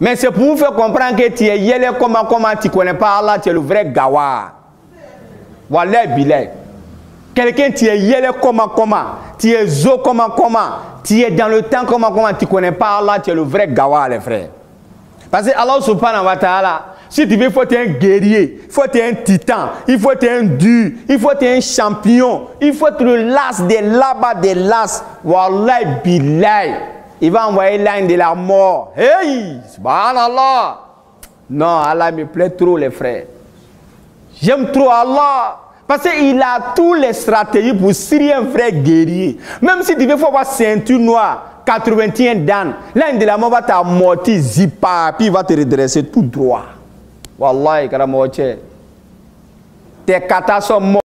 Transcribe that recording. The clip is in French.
Mais c'est pour vous faire comprendre que tu es yélé comment, comment, tu ne connais pas Allah, tu es le vrai gawa. Wallah bilay. Quelqu'un, tu es yélé comment, comment, tu es zo comment, comment, tu es dans le temps comment, comment, tu ne connais pas Allah, tu es le vrai gawa, les frères. Parce que Allah subhanahu wa ta'ala, si tu veux, il faut être un guerrier, il faut être un titan, il faut être un dur, il faut être un champion, il faut être le las des là-bas des las. Wallah bilay. Il va envoyer l'âne de la mort. Hey, subhanallah. Non, Allah me plaît trop, les frères. J'aime trop Allah. Parce qu'il a toutes les stratégies pour syrier un vrai guerrier. Même si tu veux avoir ceinture noire, 81 dan, l'un de la mort va t'amortir, zipa, puis il va te redresser tout droit. Wallahi, karamoche. Tes katas sont morts.